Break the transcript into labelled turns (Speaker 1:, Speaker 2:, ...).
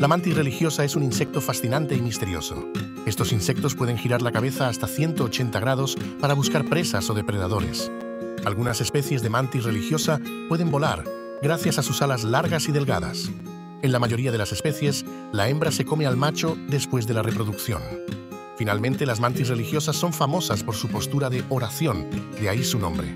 Speaker 1: La mantis religiosa es un insecto fascinante y misterioso. Estos insectos pueden girar la cabeza hasta 180 grados para buscar presas o depredadores. Algunas especies de mantis religiosa pueden volar gracias a sus alas largas y delgadas. En la mayoría de las especies, la hembra se come al macho después de la reproducción. Finalmente, las mantis religiosas son famosas por su postura de oración, de ahí su nombre.